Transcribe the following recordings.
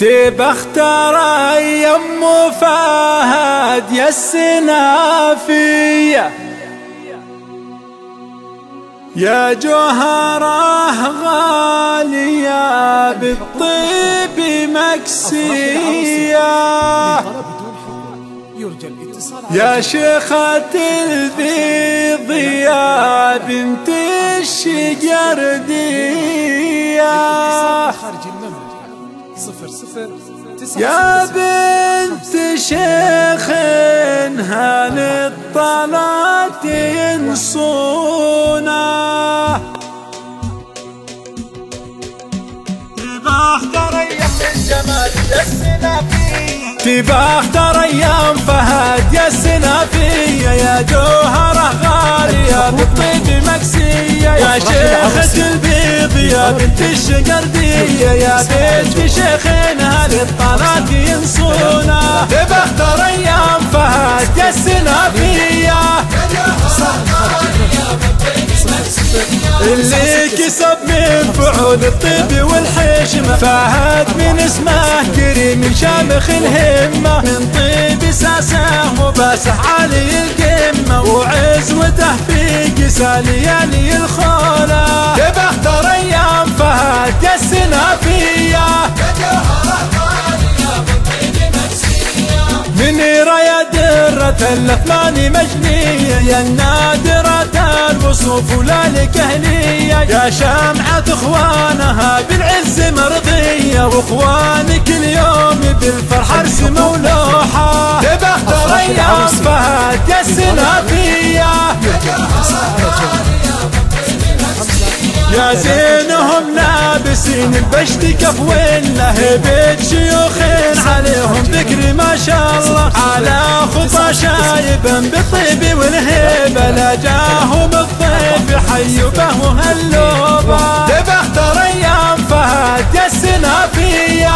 تبختر يم فهد يا السنافية. يا جوهره غالية بالطيب مكسية. يا شيخة البيض يا بنت الشقردية يا بنت شيخ هان الطلات ينصونا تباح أيام الجمال السنافية تباح أيام فهد يا السنافية يا جوهرة غالية بالطيب مكسية. يا شيخة البيض يا بنت الشقردية للطلات ينصونا. تبختر أيام فهد يا السنافية. اللي كسب من فعول الطيب والحشمة فهد من اسمه كريم شامخ الهمة. من طيب ساسة وباسه عالي القمة. وعزوته في قسى ليالي الخولة. الأثمان مجنية يا النادرة الوصوف ولا لك أهلية يا شمعة إخوانها بالعز مرضية وإخوانك اليوم بالفرحة رسمة ولوحة تبختر أيام فهد يا السنافية يا زينهم لابسين البشت كف ولا بيت شيوخ عليهم ذكر ما شاء الله. على خطى شايبا بالطيب والهيبة لا جاهم الضيف حيوا به هاللوبة. تبختر أيام فهد يا السنافية.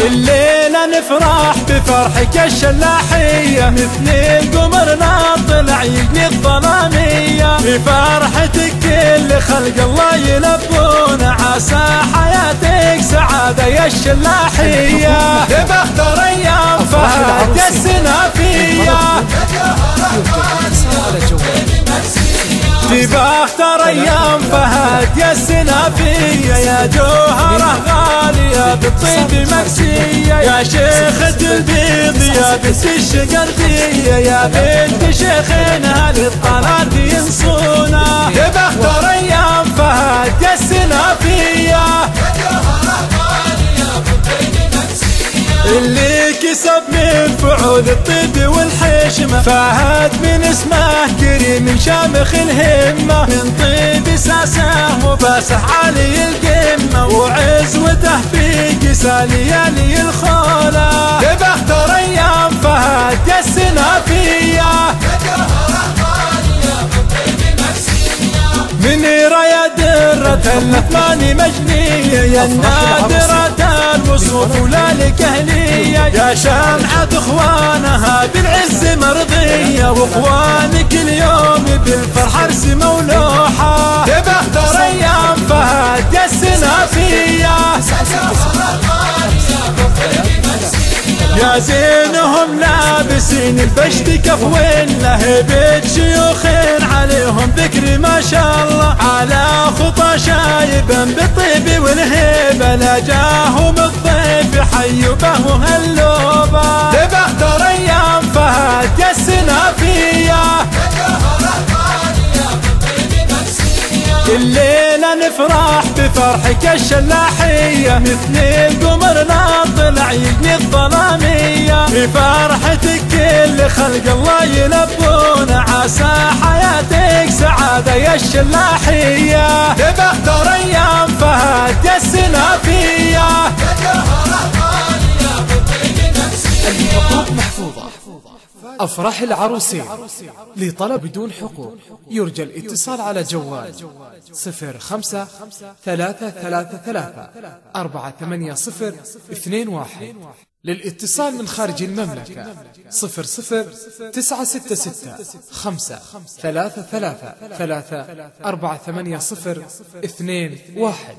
الليلة نفرح بفرحك الشلاحية. مثل القمر ناطلع يجني الظلامية. بفرحتك كل خلق الله يلبون عسى سعادة يا الشلاحية. تبختر أيام فهد يا السنافية. تبختر أيام فهد يا السنافية. يا جوهرة غالية بالطيب مكسية. يا شيخة البيض يا بنت الشقردية. يا بنت شيخنا للطلات فعول الطيب والحشمة. فهد من اسمه كريم شامخ الهمة. من طيب ساسة وباسه عالي القمة. وعزوته في قسى ليالي الخولة تبختر أيام فهد؟ يا السنافية من راية درة الأثمان مجنية يا النادرة الوصوف ولا لك أهلية يا شمعة إخوانها بالعز مرضية وإخوانك اليوم بالفرحة رسمة ولوحة تبختر أيام فهد يا السنافية. يا زينهم لابسين البشت كف ولا بيت شيوخ عليهم ذكر ما شاء الله. على الضيف حيوا به هاللوبة تبختر أيام فهد يا السنافية الليلة نفرح بفرحك الشلاحية مثل القمر ناطلع يجني الظلامية. بفرحتك كل خلق الله يلبون عسى حياتك سعادة يا الشلاحية. تبختر أيام فهد يا السنافية أفراح العروسين لطلب بدون حقوق. يرجى الاتصال على جوال صفر خمسة ثلاثة ثلاثة ثلاثة أربعة ثمانية صفر اثنين واحد. للاتصال من خارج المملكة صفر صفر تسعة ستة ستة خمسة ثلاثة ثلاثة ثلاثة أربعة ثمانية صفر اثنين واحد.